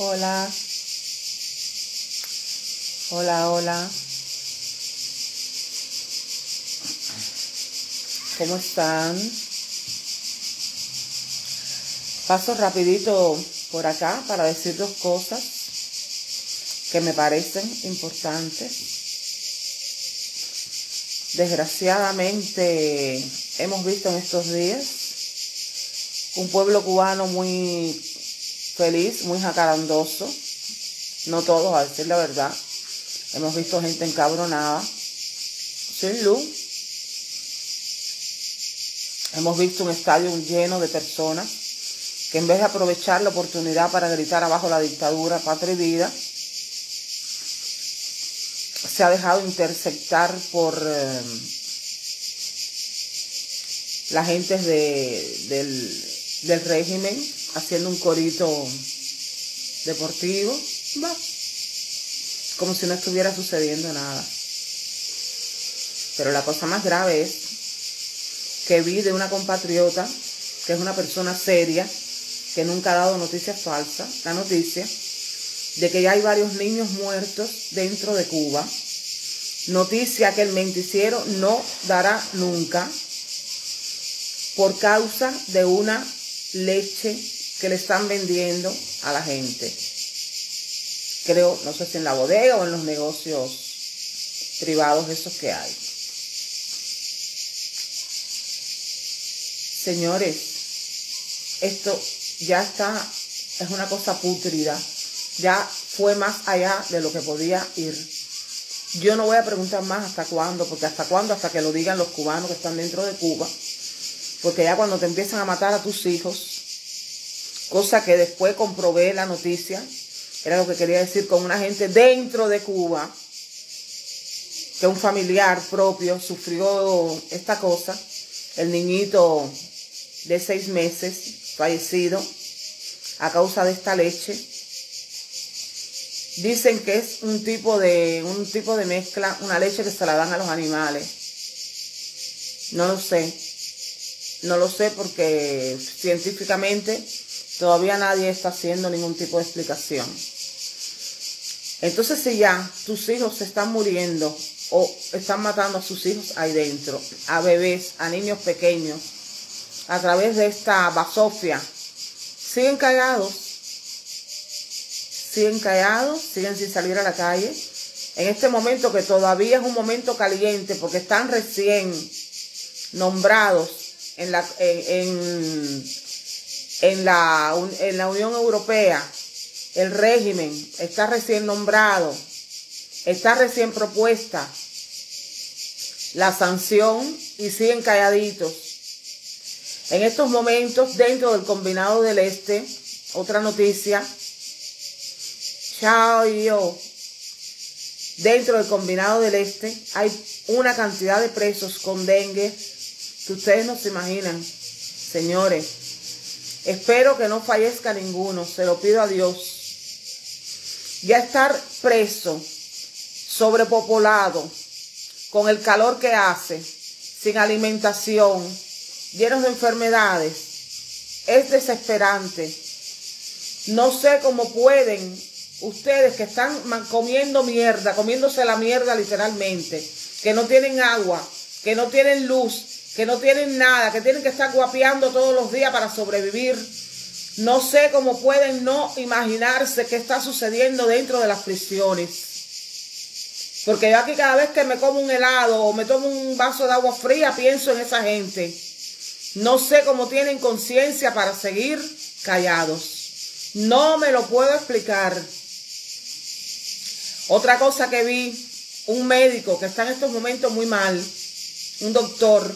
Hola. Hola, hola. ¿Cómo están? Paso rapidito por acá para decir dos cosas que me parecen importantes. Desgraciadamente hemos visto en estos días un pueblo cubano muy feliz, muy jacarandoso. No todos, a decir la verdad. Hemos visto gente encabronada, sin luz. Hemos visto un estadio lleno de personas que en vez de aprovechar la oportunidad para gritar abajo la dictadura, patria y vida, se ha dejado interceptar por eh, la gente del, del régimen haciendo un corito deportivo. Va. Como si no estuviera sucediendo nada. Pero la cosa más grave es que vi de una compatriota, que es una persona seria, que nunca ha dado noticias falsas, la noticia de que ya hay varios niños muertos dentro de Cuba. Noticia que el menticiero no dará nunca por causa de una leche que le están vendiendo a la gente. Creo, no sé si en la bodega o en los negocios privados esos que hay. Señores, esto ya está, es una cosa pútrida, ya fue más allá de lo que podía ir. Yo no voy a preguntar más hasta cuándo, porque hasta cuándo, hasta que lo digan los cubanos que están dentro de Cuba, porque ya cuando te empiezan a matar a tus hijos, cosa que después comprobé la noticia, era lo que quería decir con una gente dentro de Cuba, que un familiar propio sufrió esta cosa, el niñito de seis meses fallecido a causa de esta leche. Dicen que es un tipo de un tipo de mezcla, una leche que se la dan a los animales. No lo sé. No lo sé porque científicamente Todavía nadie está haciendo ningún tipo de explicación. Entonces si ya tus hijos se están muriendo o están matando a sus hijos ahí dentro, a bebés, a niños pequeños, a través de esta basofia, siguen callados, siguen callados, siguen sin salir a la calle. En este momento que todavía es un momento caliente porque están recién nombrados en, la, en la, en la Unión Europea, el régimen está recién nombrado, está recién propuesta la sanción y siguen calladitos. En estos momentos, dentro del Combinado del Este, otra noticia, chao yo, dentro del Combinado del Este hay una cantidad de presos con dengue que ustedes no se imaginan, señores. Espero que no fallezca ninguno, se lo pido a Dios. Ya estar preso, sobrepopulado, con el calor que hace, sin alimentación, llenos de enfermedades, es desesperante. No sé cómo pueden ustedes que están comiendo mierda, comiéndose la mierda literalmente, que no tienen agua, que no tienen luz, que no tienen nada, que tienen que estar guapeando todos los días para sobrevivir. No sé cómo pueden no imaginarse qué está sucediendo dentro de las prisiones. Porque yo aquí cada vez que me como un helado o me tomo un vaso de agua fría, pienso en esa gente. No sé cómo tienen conciencia para seguir callados. No me lo puedo explicar. Otra cosa que vi, un médico que está en estos momentos muy mal, un doctor,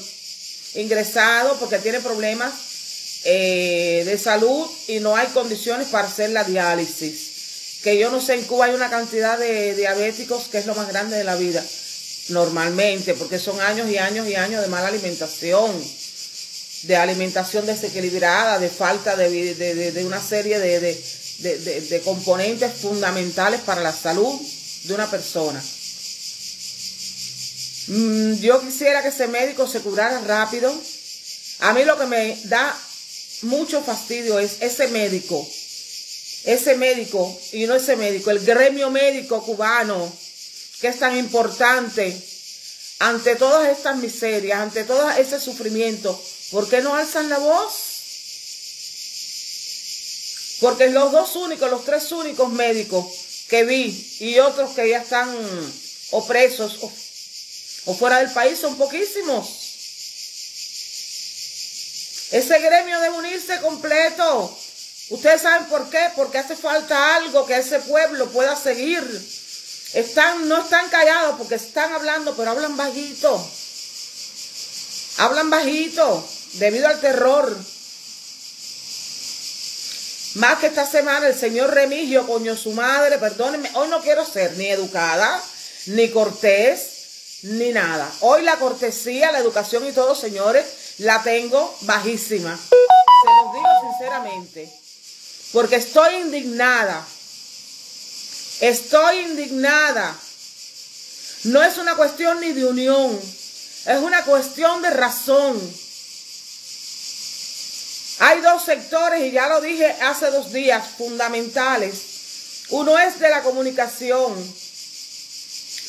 ingresado porque tiene problemas eh, de salud y no hay condiciones para hacer la diálisis. Que yo no sé, en Cuba hay una cantidad de diabéticos que es lo más grande de la vida, normalmente, porque son años y años y años de mala alimentación, de alimentación desequilibrada, de falta de, de una serie de componentes fundamentales para la salud de una persona. Mm, yo quisiera que ese médico se curara rápido. A mí lo que me da mucho fastidio es ese médico ese médico, y no ese médico, el gremio médico cubano, que es tan importante, ante todas estas miserias, ante todo ese sufrimiento, ¿por qué no alzan la voz? Porque los dos únicos, los tres únicos médicos que vi y otros que ya están o presos o, fuera del país son poquísimos. Ese gremio debe unirse completo. Ustedes saben por qué, porque hace falta algo que ese pueblo pueda seguir. Están, no están callados porque están hablando, pero hablan bajito. Hablan bajito debido al terror. Más que esta semana el señor Remigio, coño su madre, perdónenme, hoy no quiero ser ni educada, ni cortés, ni nada. Hoy la cortesía, la educación y todo, señores, la tengo bajísima. Se los digo sinceramente. Porque estoy indignada. Estoy indignada. No es una cuestión ni de unión. Es una cuestión de razón. Hay dos sectores, y ya lo dije hace dos días, fundamentales. Uno es de la comunicación.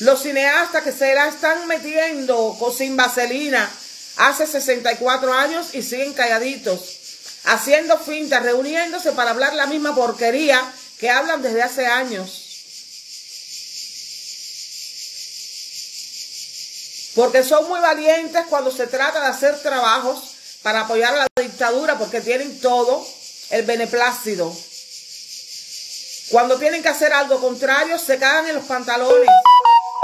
Los cineastas que se la están metiendo sin vaselina hace 64 años y siguen calladitos, haciendo fintas, reuniéndose para hablar la misma porquería que hablan desde hace años. Porque son muy valientes cuando se trata de hacer trabajos para apoyar a la dictadura porque tienen todo el beneplácido. Cuando tienen que hacer algo contrario, se cagan en los pantalones.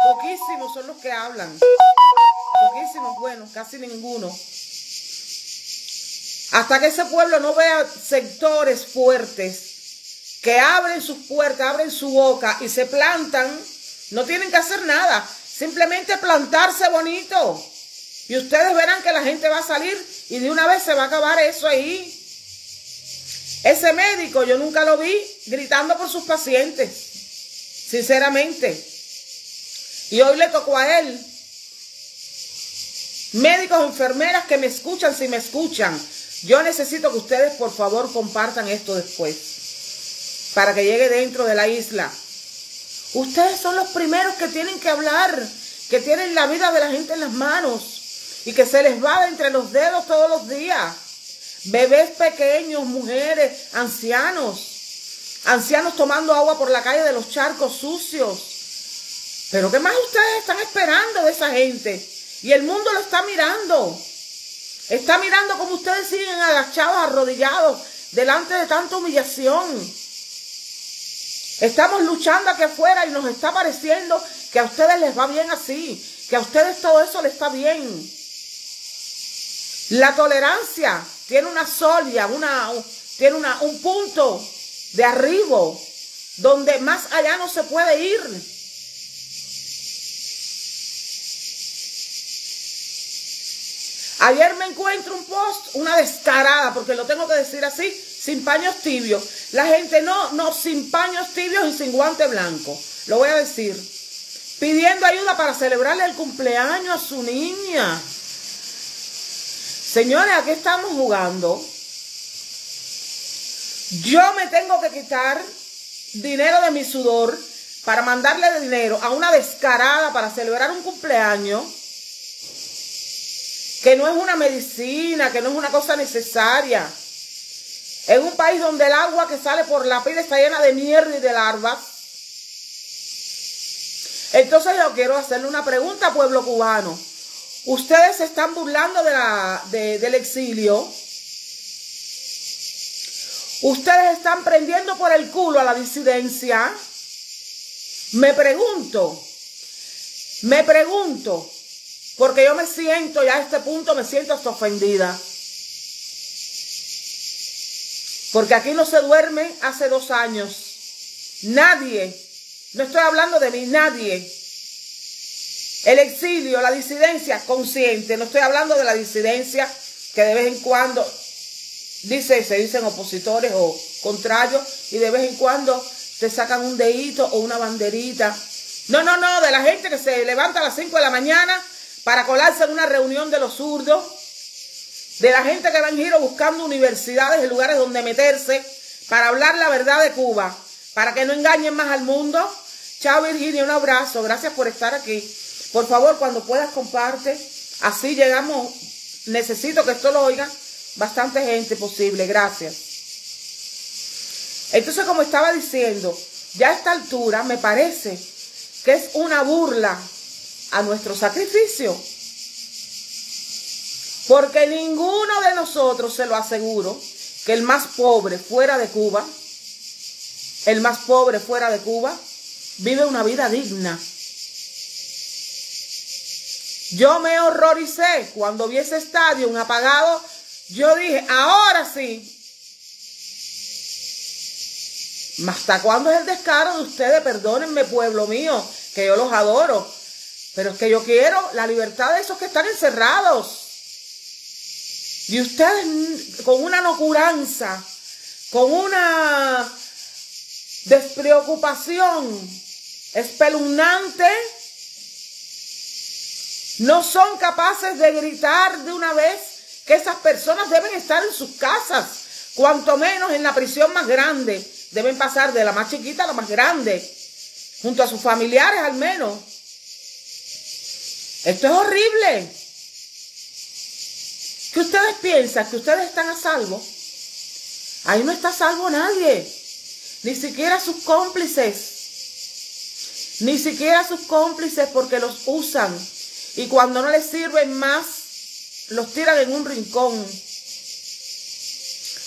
Poquísimos son los que hablan. Poquísimos, bueno, casi ninguno. Hasta que ese pueblo no vea sectores fuertes que abren sus puertas, abren su boca y se plantan, no tienen que hacer nada. Simplemente plantarse bonito. Y ustedes verán que la gente va a salir y de una vez se va a acabar eso ahí. Ese médico yo nunca lo vi gritando por sus pacientes, sinceramente. Y hoy le tocó a él. Médicos, enfermeras que me escuchan, si me escuchan, yo necesito que ustedes por favor compartan esto después, para que llegue dentro de la isla. Ustedes son los primeros que tienen que hablar, que tienen la vida de la gente en las manos y que se les va de entre los dedos todos los días. Bebés pequeños, mujeres, ancianos. Ancianos tomando agua por la calle de los charcos sucios. Pero ¿qué más ustedes están esperando de esa gente? Y el mundo lo está mirando. Está mirando como ustedes siguen agachados, arrodillados, delante de tanta humillación. Estamos luchando aquí afuera y nos está pareciendo que a ustedes les va bien así, que a ustedes todo eso les está bien. La tolerancia tiene una solia, una, tiene una, un punto de arribo donde más allá no se puede ir. Ayer me encuentro un post, una descarada, porque lo tengo que decir así, sin paños tibios. La gente no, no, sin paños tibios y sin guante blanco. Lo voy a decir. Pidiendo ayuda para celebrarle el cumpleaños a su niña. Señores, ¿a qué estamos jugando? Yo me tengo que quitar dinero de mi sudor para mandarle dinero a una descarada para celebrar un cumpleaños que no es una medicina, que no es una cosa necesaria. En un país donde el agua que sale por la piel está llena de mierda y de larvas. Entonces yo quiero hacerle una pregunta, pueblo cubano. Ustedes se están burlando de la, del exilio. Ustedes están prendiendo por el culo a la disidencia. Me pregunto, me pregunto, porque yo me siento, ya a este punto me siento hasta ofendida. Porque aquí no se duerme hace dos años. Nadie, no estoy hablando de mí, nadie el exilio, la disidencia consciente, no estoy hablando de la disidencia que de vez en cuando dice, se dicen opositores o contrarios y de vez en cuando te sacan un dedito o una banderita. No, no, no, de la gente que se levanta a las 5 de la mañana para colarse en una reunión de los zurdos, de la gente que va en giro buscando universidades y lugares donde meterse para hablar la verdad de Cuba, para que no engañen más al mundo. Chao Virginia, un abrazo, gracias por estar aquí. Por favor, cuando puedas comparte, así llegamos, necesito que esto lo oiga bastante gente posible, gracias. Entonces, como estaba diciendo, ya a esta altura me parece que es una burla a nuestro sacrificio. Porque ninguno de nosotros, se lo aseguro, que el más pobre fuera de Cuba, el más pobre fuera de Cuba, vive una vida digna. Yo me horroricé cuando vi ese estadio un apagado. Yo dije, ahora sí. ¿Hasta cuándo es el descaro de ustedes? Perdónenme, pueblo mío, que yo los adoro. Pero es que yo quiero la libertad de esos que están encerrados. Y ustedes con una nocuranza, con una despreocupación espeluznante, no son capaces de gritar de una vez que esas personas deben estar en sus casas, cuanto menos en la prisión más grande. Deben pasar de la más chiquita a la más grande, junto a sus familiares al menos. Esto es horrible. ¿Qué ustedes piensan? ¿Que ustedes están a salvo? Ahí no está a salvo nadie. Ni siquiera sus cómplices. Ni siquiera sus cómplices porque los usan. Y cuando no les sirven más, los tiran en un rincón.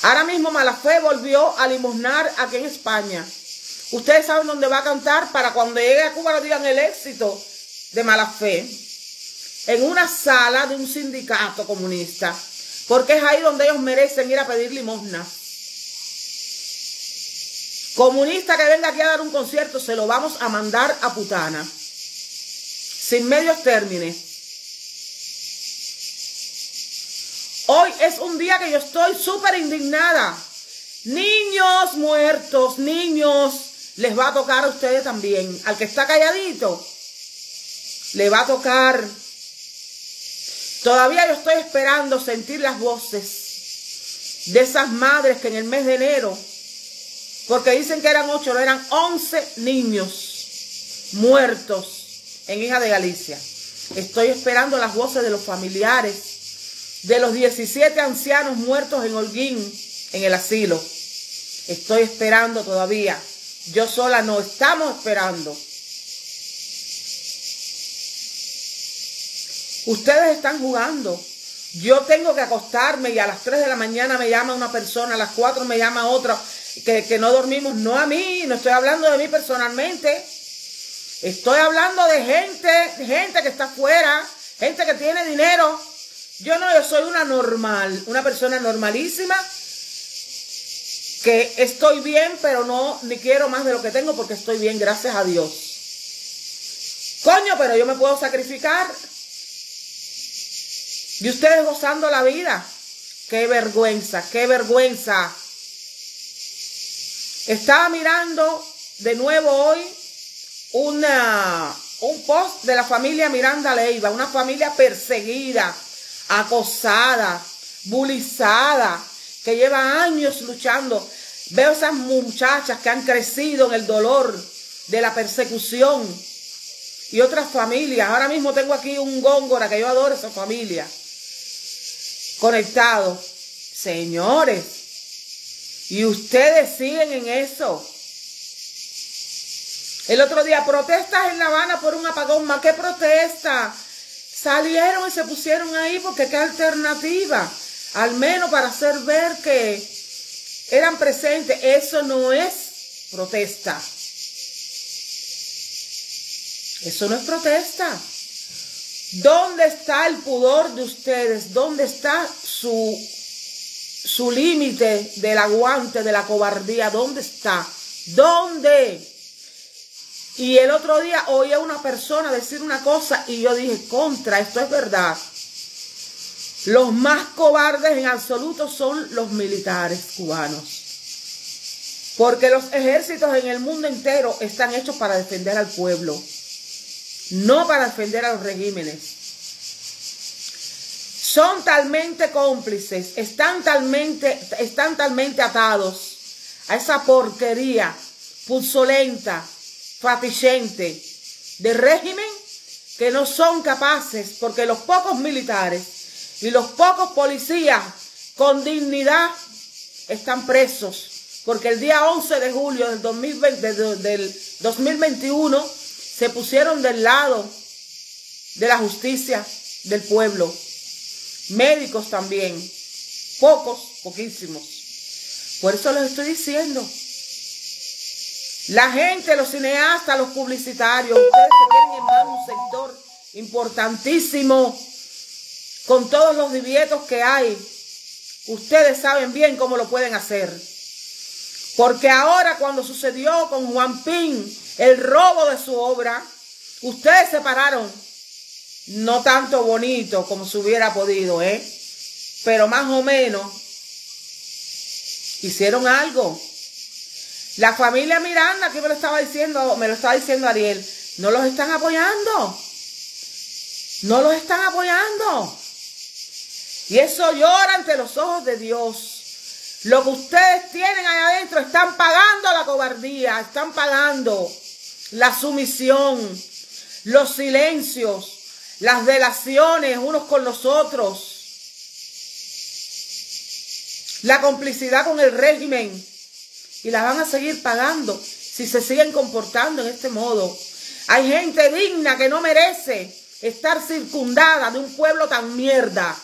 Ahora mismo Malafé volvió a limosnar aquí en España. Ustedes saben dónde va a cantar para cuando llegue a Cuba no digan el éxito de Malafé en una sala de un sindicato comunista, porque es ahí donde ellos merecen ir a pedir limosna. Comunista que venga aquí a dar un concierto, se lo vamos a mandar a putana. Sin medios términos. Hoy es un día que yo estoy súper indignada. Niños muertos, niños, les va a tocar a ustedes también. Al que está calladito, le va a tocar Todavía yo estoy esperando sentir las voces de esas madres que en el mes de enero, porque dicen que eran ocho, no eran once niños muertos en Hija de Galicia. Estoy esperando las voces de los familiares de los 17 ancianos muertos en Holguín, en el asilo. Estoy esperando todavía. Yo sola no estamos esperando. Ustedes están jugando. Yo tengo que acostarme y a las 3 de la mañana me llama una persona, a las 4 me llama otra, que, que no dormimos. No a mí, no estoy hablando de mí personalmente. Estoy hablando de gente, gente que está afuera, gente que tiene dinero. Yo no, yo soy una normal, una persona normalísima, que estoy bien, pero no, ni quiero más de lo que tengo porque estoy bien, gracias a Dios. Coño, pero yo me puedo sacrificar y ustedes gozando la vida. Qué vergüenza, qué vergüenza. Estaba mirando de nuevo hoy una, un post de la familia Miranda Leiva, una familia perseguida, acosada, bulizada, que lleva años luchando. Veo esas muchachas que han crecido en el dolor de la persecución y otras familias. Ahora mismo tengo aquí un góngora que yo adoro esa familia conectados. Señores, y ustedes siguen en eso. El otro día, protestas en La Habana por un apagón. ¿Más qué protesta? Salieron y se pusieron ahí porque qué alternativa. Al menos para hacer ver que eran presentes. Eso no es protesta. Eso no es protesta. ¿Dónde está el pudor de ustedes? ¿Dónde está su, su límite del aguante, de la cobardía? ¿Dónde está? ¿Dónde? Y el otro día oí a una persona decir una cosa y yo dije, contra, esto es verdad. Los más cobardes en absoluto son los militares cubanos. Porque los ejércitos en el mundo entero están hechos para defender al pueblo no para defender a los regímenes. Son talmente cómplices, están talmente, están talmente atados a esa porquería pulsolenta, fatigente de régimen que no son capaces, porque los pocos militares y los pocos policías con dignidad están presos, porque el día 11 de julio del, 2020, del 2021 se pusieron del lado de la justicia del pueblo. Médicos también, pocos, poquísimos. Por eso les estoy diciendo. La gente, los cineastas, los publicitarios, ustedes que tienen en mano un sector importantísimo con todos los divietos que hay, ustedes saben bien cómo lo pueden hacer. Porque ahora cuando sucedió con Juan Pin el robo de su obra, ustedes se pararon. No tanto bonito como se hubiera podido, ¿eh? Pero más o menos hicieron algo. La familia Miranda, que me lo estaba diciendo, me lo estaba diciendo Ariel, no los están apoyando. No los están apoyando. Y eso llora ante los ojos de Dios. Lo que ustedes tienen ahí adentro están pagando la cobardía, están pagando la sumisión, los silencios, las delaciones unos con los otros, la complicidad con el régimen y la van a seguir pagando si se siguen comportando en este modo. Hay gente digna que no merece estar circundada de un pueblo tan mierda.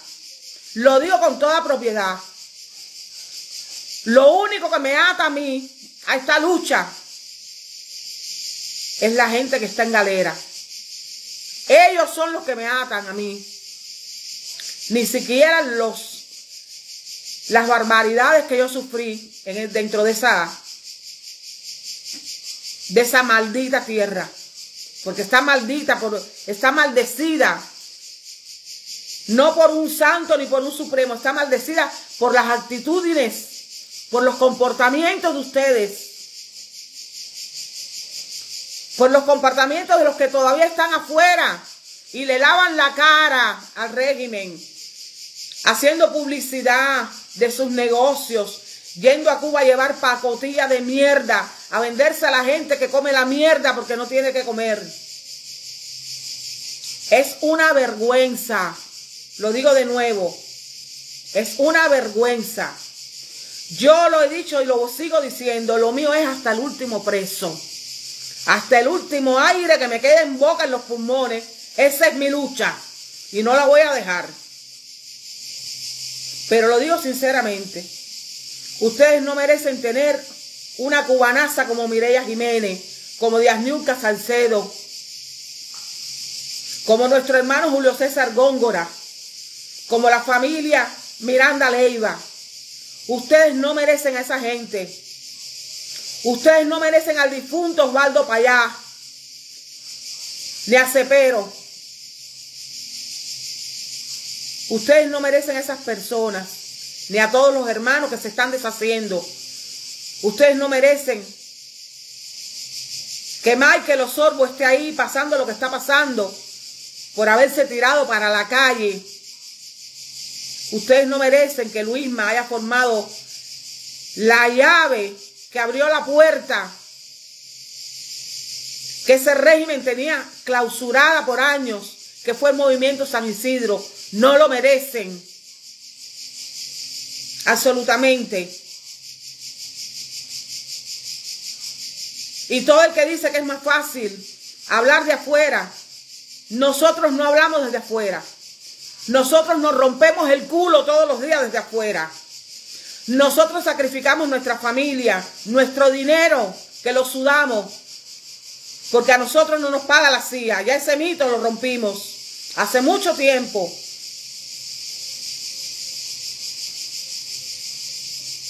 Lo digo con toda propiedad. Lo único que me ata a mí, a esta lucha, es la gente que está en galera. Ellos son los que me atan a mí. Ni siquiera los las barbaridades que yo sufrí en dentro de esa de esa maldita tierra. Porque está maldita, por, está maldecida. No por un santo ni por un supremo, está maldecida por las actitudes, por los comportamientos de ustedes. Por los comportamientos de los que todavía están afuera y le lavan la cara al régimen, haciendo publicidad, de sus negocios, yendo a Cuba a llevar pacotilla de mierda, a venderse a la gente que come la mierda porque no tiene que comer. Es una vergüenza, lo digo de nuevo, es una vergüenza. Yo lo he dicho y lo sigo diciendo, lo mío es hasta el último preso, hasta el último aire que me quede en boca, en los pulmones. Esa es mi lucha y no la voy a dejar. Pero lo digo sinceramente, ustedes no merecen tener una cubanaza como Mireya Jiménez, como Díaz Nunca Salcedo, como nuestro hermano Julio César Góngora, como la familia Miranda Leiva. Ustedes no merecen a esa gente. Ustedes no merecen al difunto Osvaldo Payá, ni a Cepero. Ustedes no merecen a esas personas, ni a todos los hermanos que se están deshaciendo. Ustedes no merecen que Michael Osorbo esté ahí pasando lo que está pasando por haberse tirado para la calle. Ustedes no merecen que Luisma haya formado la llave que abrió la puerta que ese régimen tenía clausurada por años, que fue el movimiento San Isidro. No lo merecen. Absolutamente. Y todo el que dice que es más fácil hablar de afuera, nosotros no hablamos desde afuera. Nosotros nos rompemos el culo todos los días desde afuera. Nosotros sacrificamos nuestra familia, nuestro dinero, que lo sudamos, porque a nosotros no nos paga la CIA. Ya ese mito lo rompimos hace mucho tiempo.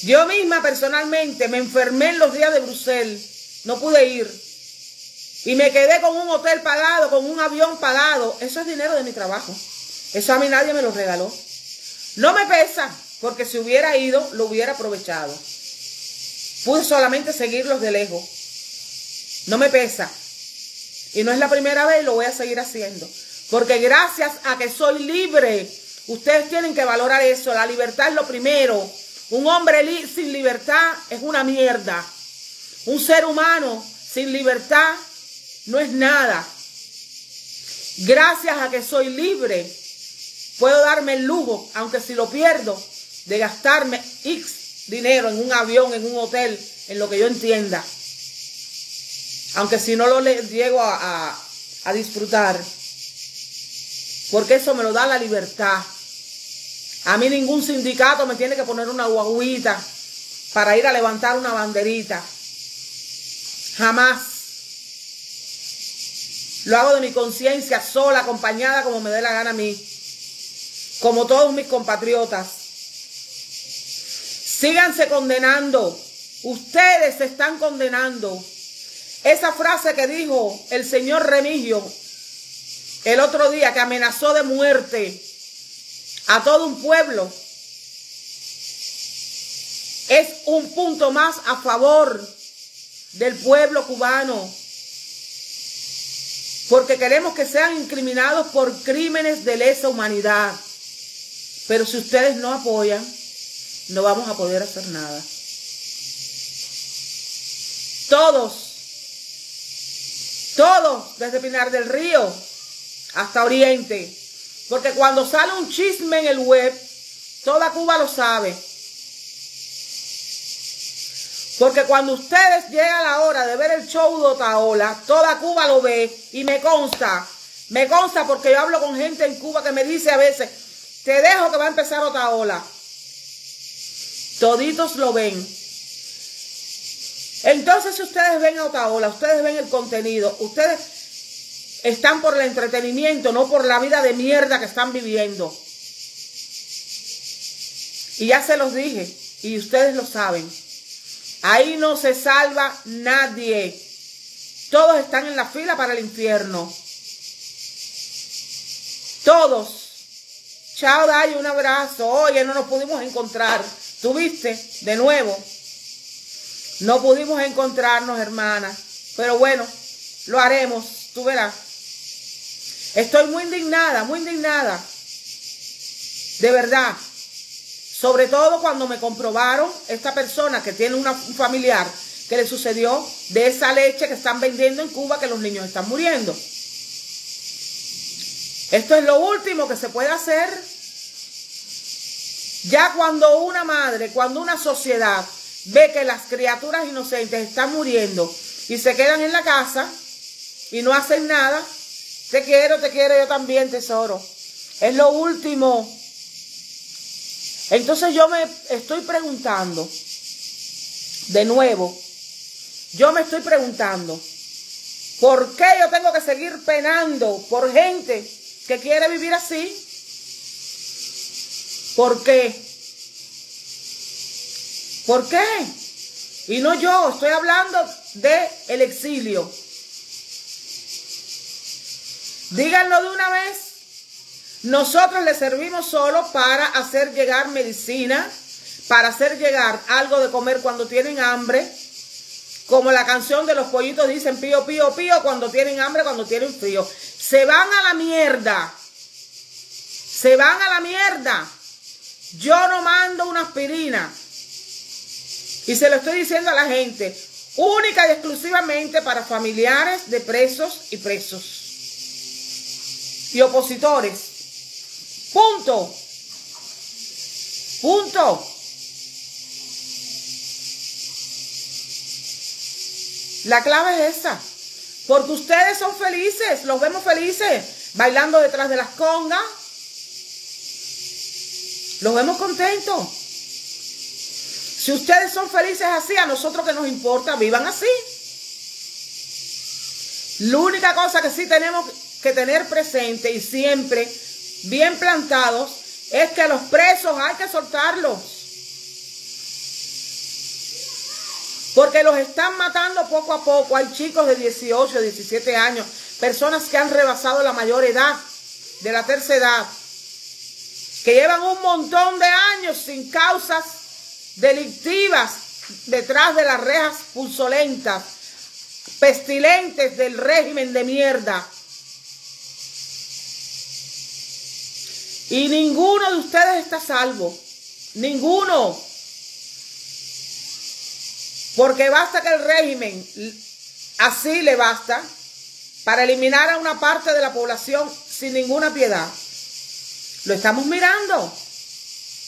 Yo misma personalmente me enfermé en los días de Bruselas, no pude ir. Y me quedé con un hotel pagado, con un avión pagado. Eso es dinero de mi trabajo. Eso a mí nadie me lo regaló. No me pesa, porque si hubiera ido, lo hubiera aprovechado. Pude solamente seguirlos de lejos. No me pesa. Y no es la primera vez, lo voy a seguir haciendo. Porque gracias a que soy libre, ustedes tienen que valorar eso. La libertad es lo primero. Un hombre sin libertad es una mierda. Un ser humano sin libertad no es nada. Gracias a que soy libre, puedo darme el lujo, aunque si lo pierdo, de gastarme X dinero en un avión, en un hotel, en lo que yo entienda. Aunque si no lo llego a, a disfrutar. Porque eso me lo da la libertad. A mí ningún sindicato me tiene que poner una guaguita para ir a levantar una banderita. Jamás. Lo hago de mi conciencia sola, acompañada como me dé la gana a mí. Como todos mis compatriotas. Síganse condenando. Ustedes se están condenando. Esa frase que dijo el señor Remigio el otro día, que amenazó de muerte a todo un pueblo, es un punto más a favor del pueblo cubano. Porque queremos que sean incriminados por crímenes de lesa humanidad. Pero si ustedes no apoyan, no vamos a poder hacer nada. Todos, todos, desde Pinar del Río hasta Oriente. Porque cuando sale un chisme en el web, toda Cuba lo sabe. Porque cuando ustedes llegan a la hora de ver el show de Otaola, toda Cuba lo ve y me consta, me consta porque yo hablo con gente en Cuba que me dice a veces, te dejo que va a empezar Otaola. Toditos lo ven. Entonces si ustedes ven a Otaola, ustedes ven el contenido, ustedes están por el entretenimiento, no por la vida de mierda que están viviendo. Y ya se los dije, y ustedes lo saben. Ahí no se salva nadie. Todos están en la fila para el infierno. Todos. Chao, Day, un abrazo. Oye, no nos pudimos encontrar. ¿Tuviste? De nuevo. No pudimos encontrarnos, hermana. Pero bueno, lo haremos. Tú verás. Estoy muy indignada, muy indignada. De verdad. Sobre todo cuando me comprobaron esta persona que tiene un familiar que le sucedió de esa leche que están vendiendo en Cuba que los niños están muriendo. Esto es lo último que se puede hacer. Ya cuando una madre, cuando una sociedad ve que las criaturas inocentes están muriendo y se quedan en la casa y no hacen nada, te quiero, te quiero yo también, tesoro. Es lo último. Entonces yo me estoy preguntando, de nuevo, yo me estoy preguntando, ¿por qué yo tengo que seguir penando por gente que quiere vivir así? ¿Por qué? ¿Por qué? Y no yo, estoy hablando de el exilio. Díganlo de una vez. Nosotros le servimos solo para hacer llegar medicina, para hacer llegar algo de comer cuando tienen hambre. Como la canción de los pollitos dicen pío, pío, pío, cuando tienen hambre, cuando tienen frío. Se van a la mierda. Se van a la mierda. Yo no mando una aspirina. Y se lo estoy diciendo a la gente. Única y exclusivamente para familiares de presos y presos y opositores. Punto. Punto. La clave es esa. Porque ustedes son felices, los vemos felices, bailando detrás de las congas. Los vemos contentos. Si ustedes son felices así, a nosotros que nos importa, vivan así. La única cosa que sí tenemos que tener presente y siempre bien plantados es que a los presos hay que soltarlos. Porque los están matando poco a poco. Hay chicos de 18, 17 años, personas que han rebasado la mayor edad, de la tercera edad, que llevan un montón de años sin causas delictivas detrás de las rejas pulsolentas, pestilentes del régimen de mierda Y ninguno de ustedes está salvo. Ninguno. Porque basta que el régimen así le basta para eliminar a una parte de la población sin ninguna piedad. Lo estamos mirando.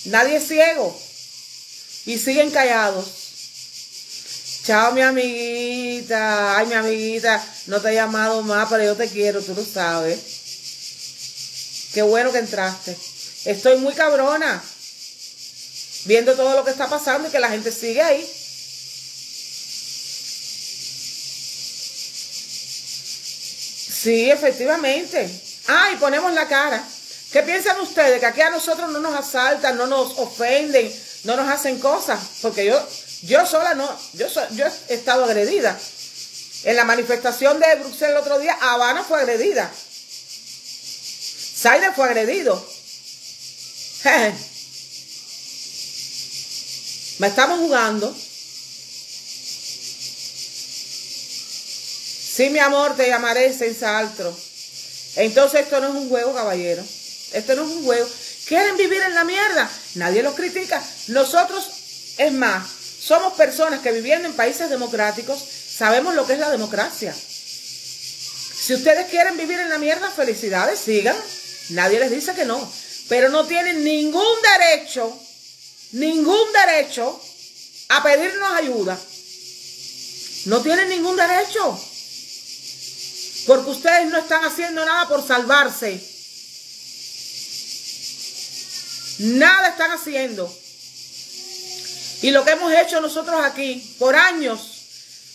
Nadie es ciego. Y siguen callados. Chao, mi amiguita. Ay, mi amiguita, no te he llamado más, pero yo te quiero, tú lo sabes. Qué bueno que entraste. Estoy muy cabrona. Viendo todo lo que está pasando y que la gente sigue ahí. Sí, efectivamente. Ah, y ponemos la cara. ¿Qué piensan ustedes? Que aquí a nosotros no nos asaltan, no nos ofenden, no nos hacen cosas. Porque yo, yo sola no, yo, yo he estado agredida. En la manifestación de Bruselas el otro día, Habana fue agredida. Saide fue agredido. Me estamos jugando. Sí, mi amor, te llamaré Sensaltro. Entonces esto no es un juego, caballero. Esto no es un juego. ¿Quieren vivir en la mierda? Nadie los critica. Nosotros, es más, somos personas que viviendo en países democráticos sabemos lo que es la democracia. Si ustedes quieren vivir en la mierda, felicidades, sigan. Nadie les dice que no. Pero no tienen ningún derecho, ningún derecho a pedirnos ayuda. No tienen ningún derecho. Porque ustedes no están haciendo nada por salvarse. Nada están haciendo. Y lo que hemos hecho nosotros aquí por años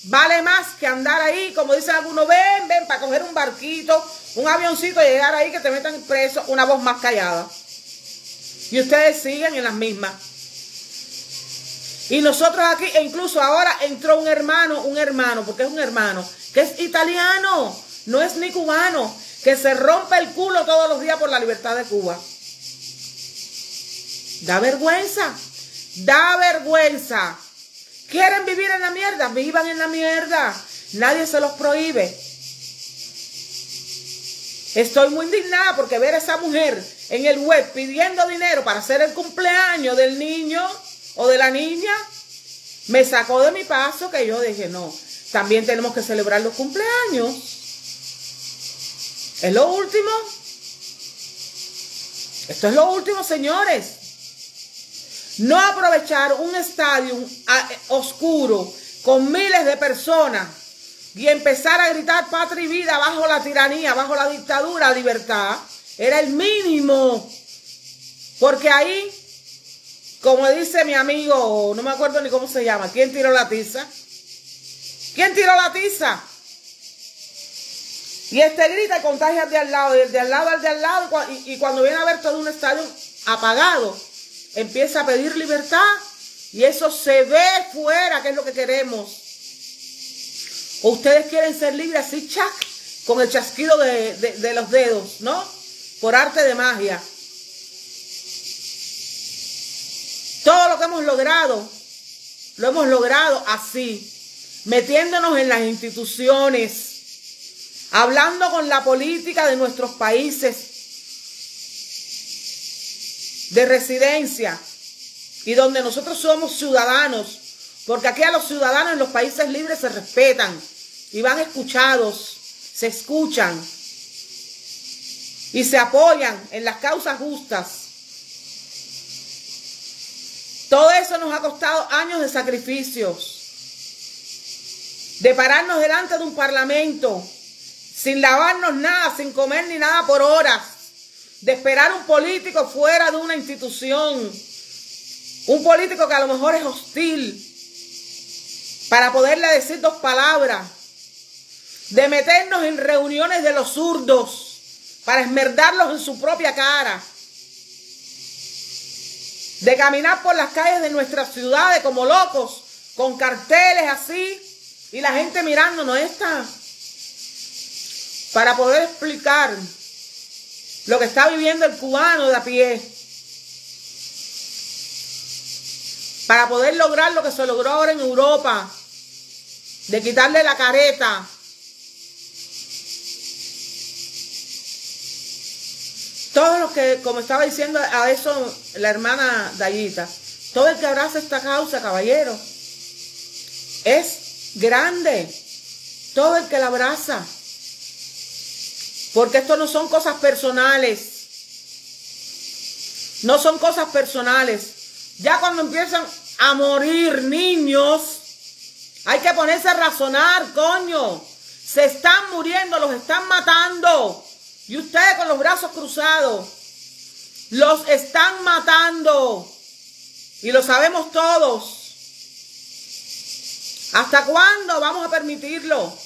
vale más que andar ahí, como dicen algunos, ven, ven, para coger un barquito, un avioncito y llegar ahí que te metan preso, una voz más callada. Y ustedes siguen en las mismas. Y nosotros aquí, e incluso ahora entró un hermano, un hermano, porque es un hermano, que es italiano no es ni cubano, que se rompe el culo todos los días por la libertad de Cuba. Da vergüenza, da vergüenza. ¿Quieren vivir en la mierda? Vivan en la mierda. Nadie se los prohíbe. Estoy muy indignada porque ver a esa mujer en el web pidiendo dinero para hacer el cumpleaños del niño o de la niña me sacó de mi paso que yo dije, no, también tenemos que celebrar los cumpleaños. Es lo último. Esto es lo último, señores. No aprovechar un estadio oscuro con miles de personas y empezar a gritar patria y vida bajo la tiranía, bajo la dictadura, libertad, era el mínimo. Porque ahí, como dice mi amigo, no me acuerdo ni cómo se llama, ¿quién tiró la tiza? ¿Quién tiró la tiza? Y este grita y contagia de al lado, y de al lado al de al lado, y, cuando viene a ver todo un estadio apagado, empieza a pedir libertad, y eso se ve fuera, que es lo que queremos. Ustedes quieren ser libres así, chac, con el chasquido de, de los dedos, ¿no? Por arte de magia. Todo lo que hemos logrado, lo hemos logrado así, metiéndonos en las instituciones hablando con la política de nuestros países de residencia y donde nosotros somos ciudadanos, porque aquí a los ciudadanos en los países libres se respetan y van escuchados, se escuchan y se apoyan en las causas justas. Todo eso nos ha costado años de sacrificios, de pararnos delante de un parlamento sin lavarnos nada, sin comer ni nada por horas, de esperar un político fuera de una institución, un político que a lo mejor es hostil, para poderle decir dos palabras, de meternos en reuniones de los zurdos, para esmerdarlos en su propia cara, de caminar por las calles de nuestras ciudades como locos, con carteles así, y la gente mirándonos, esta para poder explicar lo que está viviendo el cubano de a pie. Para poder lograr lo que se logró ahora en Europa, de quitarle la careta. Todos los que, como estaba diciendo a eso la hermana Dayita, todo el que abraza esta causa, caballero, es grande. Todo el que la abraza. Porque esto no son cosas personales. No son cosas personales. Ya cuando empiezan a morir niños, hay que ponerse a razonar, coño. Se están muriendo, los están matando. Y ustedes con los brazos cruzados. Los están matando. Y lo sabemos todos. ¿Hasta cuándo vamos a permitirlo?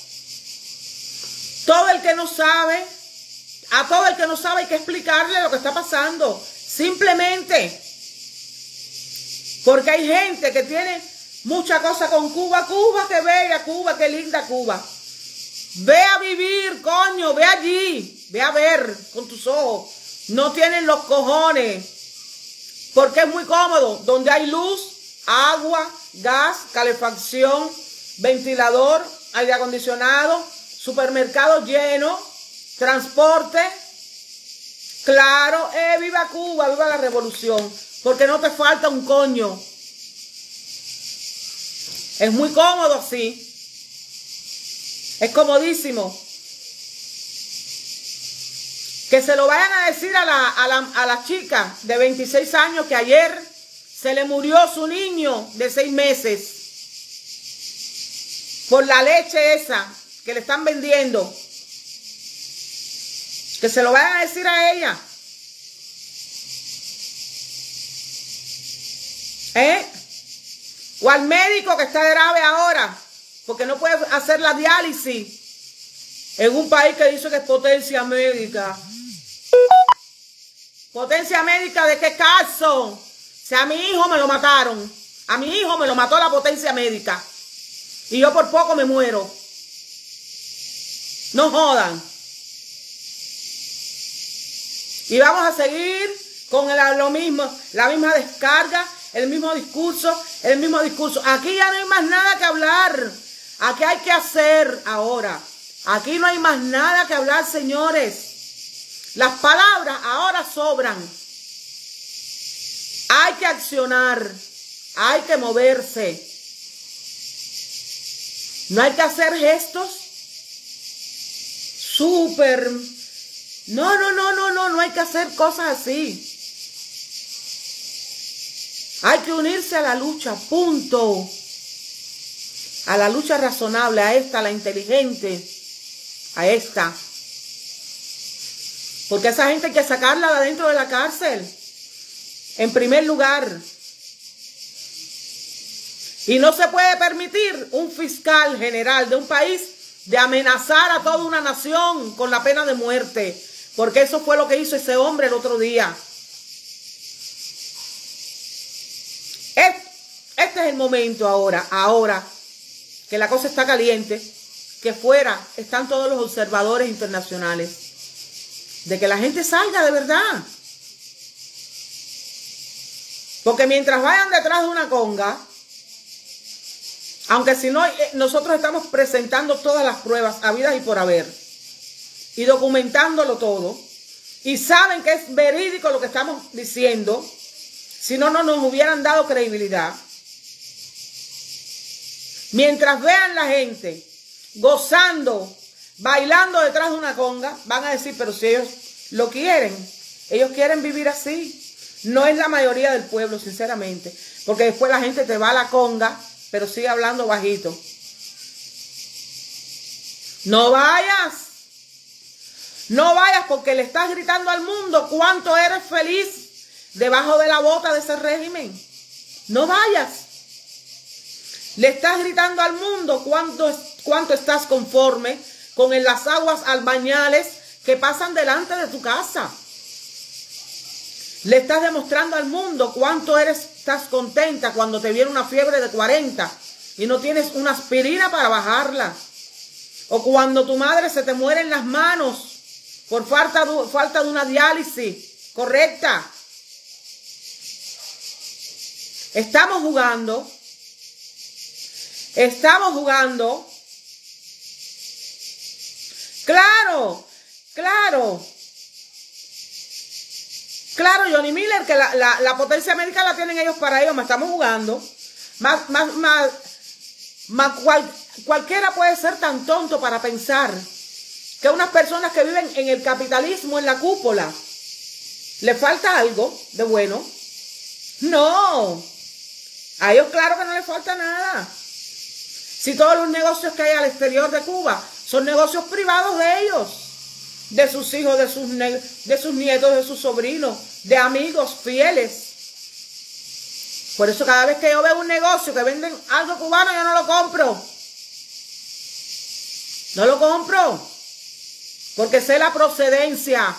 Todo el que no sabe, a todo el que no sabe hay que explicarle lo que está pasando. Simplemente. Porque hay gente que tiene mucha cosa con Cuba. Cuba, qué bella Cuba, qué linda Cuba. Ve a vivir, coño, ve allí. Ve a ver con tus ojos. No tienen los cojones. Porque es muy cómodo. Donde hay luz, agua, gas, calefacción, ventilador, aire acondicionado, supermercado lleno, transporte. Claro, eh, viva Cuba, viva la revolución. Porque no te falta un coño. Es muy cómodo así. Es comodísimo. Que se lo vayan a decir a la, a, la, a la chica de 26 años que ayer se le murió su niño de 6 meses por la leche esa que le están vendiendo. Que se lo vayan a decir a ella. ¿Eh? O al médico que está grave ahora, porque no puede hacer la diálisis en un país que dice que es potencia médica. Potencia médica, ¿de qué caso? Si a mi hijo me lo mataron. A mi hijo me lo mató la potencia médica. Y yo por poco me muero. No jodan. Y vamos a seguir con lo mismo, la misma descarga, el mismo discurso, el mismo discurso. Aquí ya no hay más nada que hablar. Aquí hay que hacer ahora. Aquí no hay más nada que hablar, señores. Las palabras ahora sobran. Hay que accionar. Hay que moverse. No hay que hacer gestos súper... No, no, no, no, no, no hay que hacer cosas así. Hay que unirse a la lucha, punto. A la lucha razonable, a esta, la inteligente, a esta. Porque esa gente hay que sacarla de adentro de la cárcel. En primer lugar. Y no se puede permitir un fiscal general de un país de amenazar a toda una nación con la pena de muerte. Porque eso fue lo que hizo ese hombre el otro día. Este es el momento ahora, ahora que la cosa está caliente, que fuera están todos los observadores internacionales, de que la gente salga de verdad. Porque mientras vayan detrás de una conga, aunque si no, eh, nosotros estamos presentando todas las pruebas habidas y por haber, y documentándolo todo, y saben que es verídico lo que estamos diciendo, si no, no nos hubieran dado credibilidad. Mientras vean la gente gozando, bailando detrás de una conga, van a decir, pero si ellos lo quieren, ellos quieren vivir así. No es la mayoría del pueblo, sinceramente, porque después la gente te va a la conga, pero sigue hablando bajito. No vayas. No vayas porque le estás gritando al mundo cuánto eres feliz debajo de la bota de ese régimen. No vayas. Le estás gritando al mundo cuánto, cuánto estás conforme con las aguas albañales que pasan delante de tu casa. Le estás demostrando al mundo cuánto eres, estás contenta cuando te viene una fiebre de 40 y no tienes una aspirina para bajarla. O cuando tu madre se te muere en las manos por falta falta de una diálisis correcta. Estamos jugando Estamos jugando. Claro, claro. Claro, Johnny Miller, que la, potencia médica la tienen ellos para ellos, me estamos jugando. Más, más, más, cualquiera puede ser tan tonto para pensar que unas personas que viven en el capitalismo, en la cúpula, le falta algo de bueno. No. A ellos claro que no les falta nada. Si todos los negocios que hay al exterior de Cuba son negocios privados de ellos, de sus hijos, de sus, de sus nietos, de sus sobrinos, de amigos fieles. Por eso cada vez que yo veo un negocio que venden algo cubano, yo no lo compro. No lo compro. Porque sé la procedencia.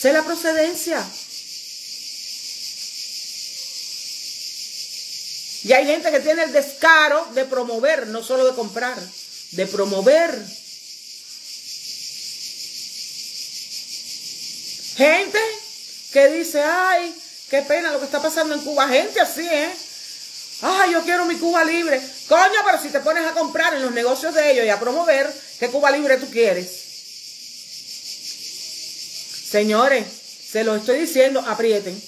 Sé la procedencia. Y hay gente que tiene el descaro de promover, no solo de comprar, de promover. Gente que dice, ay, qué pena lo que está pasando en Cuba. Gente así, ¿eh? Ay, yo quiero mi Cuba libre. Coño, pero si te pones a comprar en los negocios de ellos y a promover, ¿qué Cuba libre tú quieres? Señores, se lo estoy diciendo, aprieten.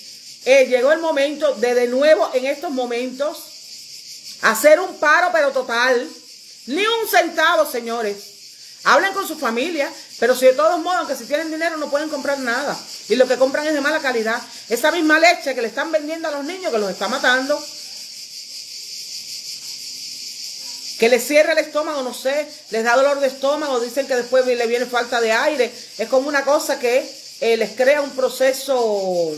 Eh, llegó el momento de de nuevo en estos momentos hacer un paro, pero total. Ni un centavo, señores. Hablen con su familia, pero si de todos modos, aunque si tienen dinero, no pueden comprar nada. Y lo que compran es de mala calidad. Esa misma leche que le están vendiendo a los niños, que los está matando, que les cierra el estómago, no sé, les da dolor de estómago, dicen que después le viene falta de aire. Es como una cosa que eh, les crea un proceso,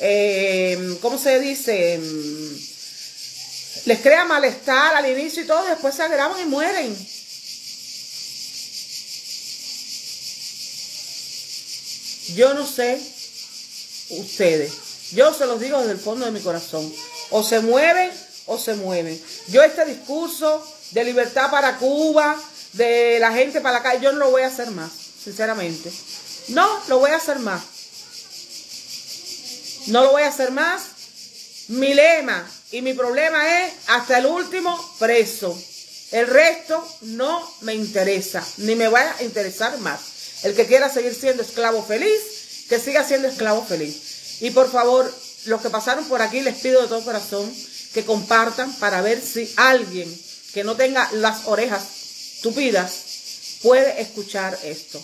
eh, ¿cómo se dice? Les crea malestar al inicio y todo, después se agravan y mueren. Yo no sé ustedes, yo se los digo desde el fondo de mi corazón, o se mueven o se mueven. Yo este discurso de libertad para Cuba, de la gente para acá, yo no lo voy a hacer más, sinceramente. No, lo voy a hacer más. No lo voy a hacer más. Mi lema y mi problema es hasta el último preso. El resto no me interesa, ni me va a interesar más. El que quiera seguir siendo esclavo feliz, que siga siendo esclavo feliz. Y por favor, los que pasaron por aquí, les pido de todo corazón que compartan para ver si alguien que no tenga las orejas tupidas puede escuchar esto.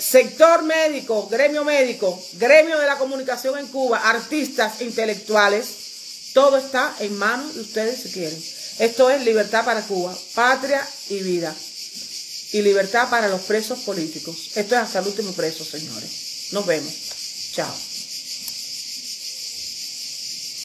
Sector médico, gremio médico, gremio de la comunicación en Cuba, artistas intelectuales, todo está en manos de ustedes si quieren. Esto es libertad para Cuba, patria y vida. Y libertad para los presos políticos. Esto es hasta el último preso, señores. Nos vemos. Chao.